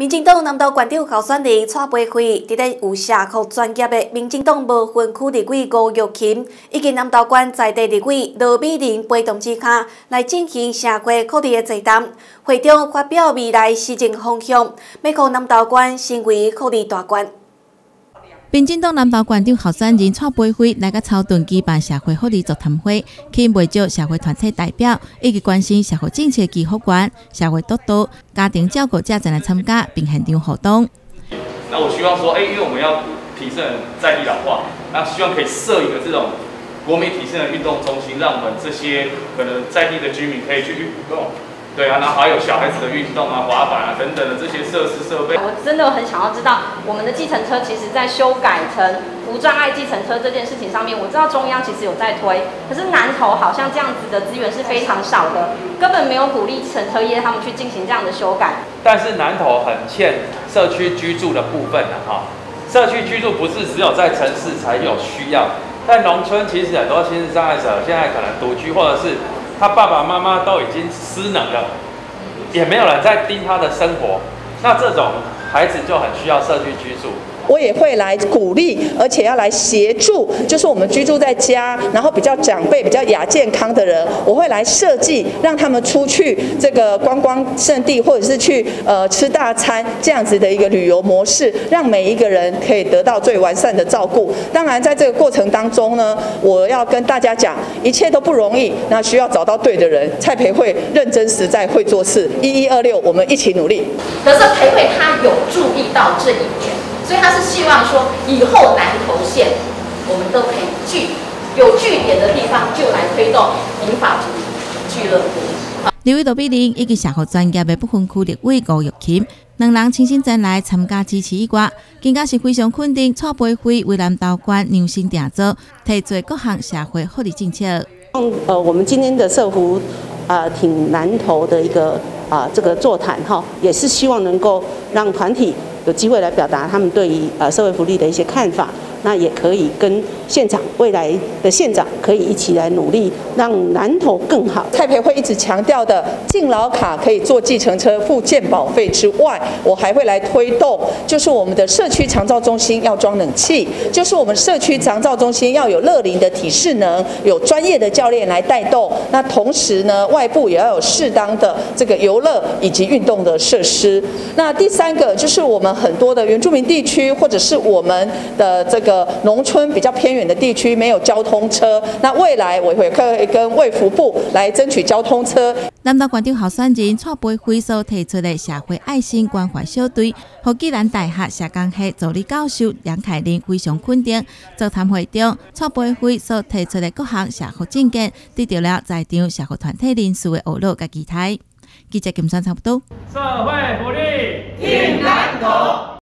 民进党南投县长候选人蔡培慧，伫咧有社科专业的民进党无分区立委高玉琴，以及南投县在地立委罗美玲陪同之下，来进行社会福利的座谈。会长发表未来施政方向，要让南投县成为福利大县。民进党南投县长候选人蔡培慧来个草屯举办社会福利座谈会，吸引不少社会团体代表以及关心社会政策的福官、社会督导、家庭照顾者前来参加并现场活动。那我希望说，哎，因为我们要提升在地老化，那希望可以设一个这种国民提升的运动中心，让我们这些可能在地的居民可以去运动。对啊，然后还有小孩子的运动啊、滑板啊等等的这些设施设备。我真的很想要知道，我们的计程车其实在修改成无障碍计程车这件事情上面，我知道中央其实有在推，可是南投好像这样子的资源是非常少的，根本没有鼓励乘车业他们去进行这样的修改。但是南投很欠社区居住的部分的哈，社区居住不是只有在城市才有需要，在农村其实很多心智障碍者现在可能独居或者是。他爸爸妈妈都已经失能了，也没有人在盯他的生活，那这种孩子就很需要社区居住。我也会来鼓励，而且要来协助，就是我们居住在家，然后比较长辈、比较亚健康的人，我会来设计，让他们出去这个观光胜地，或者是去呃吃大餐这样子的一个旅游模式，让每一个人可以得到最完善的照顾。当然，在这个过程当中呢，我要跟大家讲，一切都不容易，那需要找到对的人。蔡培慧认真实在会做事，一一二六，我们一起努力。可是培慧他有注意到这一点。所以他是希望说，以后南投县我们都可以聚有据点的地方，就来推动民法族俱乐部。李伟、杜比林以及社会专业的不分区立委高玉琴，两人亲身前来参加支持一挂，更加是非常肯定蔡培辉为南投县量身订做，提出各项社会福利政策。呃，我们今天的社福啊，挺南投的一个啊这个座谈哈，也是希望能够让团体。有机会来表达他们对于呃社会福利的一些看法。那也可以跟县长未来的县长可以一起来努力，让南投更好。蔡培会一直强调的敬老卡可以做计程车付健保费之外，我还会来推动，就是我们的社区长照中心要装冷气，就是我们社区长照中心要有乐龄的体适能，有专业的教练来带动。那同时呢，外部也要有适当的这个游乐以及运动的设施。那第三个就是我们很多的原住民地区或者是我们的这个。农村比较偏远的地区没有交通车，那未来我会可以跟卫福部来争取交通车。南投县长候选人蔡培辉所提出的社会爱心关怀小队，和暨南大学社工系助理教授杨凯琳非常肯定。座谈会中，蔡培辉所提出的各项社会政见，得到了在场社会团体人士的热络和期待。记者金山差不多。社会福利，听南投。